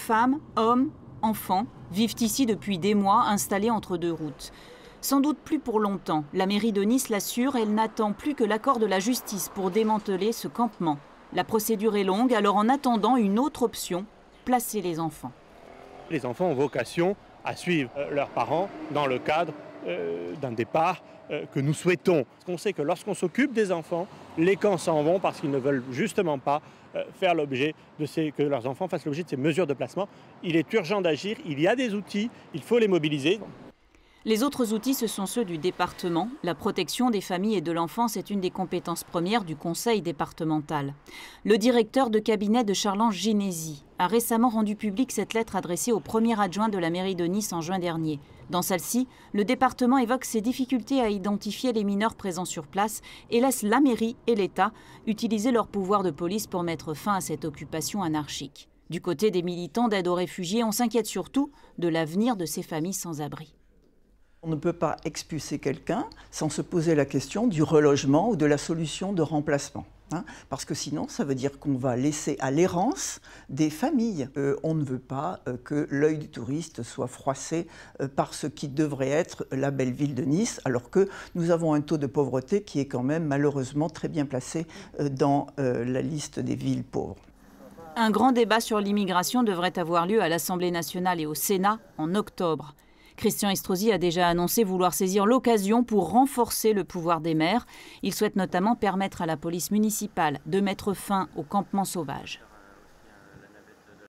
Femmes, hommes, enfants vivent ici depuis des mois installés entre deux routes. Sans doute plus pour longtemps. La mairie de Nice l'assure, elle n'attend plus que l'accord de la justice pour démanteler ce campement. La procédure est longue, alors en attendant une autre option, placer les enfants. Les enfants ont vocation à suivre euh, leurs parents dans le cadre d'un départ euh, que nous souhaitons. On sait que lorsqu'on s'occupe des enfants, les camps s'en vont parce qu'ils ne veulent justement pas faire l'objet de ces, que leurs enfants fassent l'objet de ces mesures de placement. Il est urgent d'agir, il y a des outils, il faut les mobiliser. Les autres outils, ce sont ceux du département. La protection des familles et de l'enfance est une des compétences premières du conseil départemental. Le directeur de cabinet de Charles-Ange Ginési a récemment rendu public cette lettre adressée au premier adjoint de la mairie de Nice en juin dernier. Dans celle-ci, le département évoque ses difficultés à identifier les mineurs présents sur place et laisse la mairie et l'État utiliser leur pouvoir de police pour mettre fin à cette occupation anarchique. Du côté des militants d'aide aux réfugiés, on s'inquiète surtout de l'avenir de ces familles sans abri. On ne peut pas expulser quelqu'un sans se poser la question du relogement ou de la solution de remplacement. Hein. parce que sinon, ça veut dire qu'on va laisser à l'errance des familles. Euh, on ne veut pas euh, que l'œil du touriste soit froissé euh, par ce qui devrait être la belle ville de Nice, alors que nous avons un taux de pauvreté qui est quand même malheureusement très bien placé dans la liste des villes pauvres. Un grand débat sur l'immigration devrait avoir lieu à l'Assemblée nationale et au Sénat en octobre. Christian Estrosi a déjà annoncé vouloir saisir l'occasion pour renforcer le pouvoir des maires. Il souhaite notamment permettre à la police municipale de mettre fin au campement sauvage.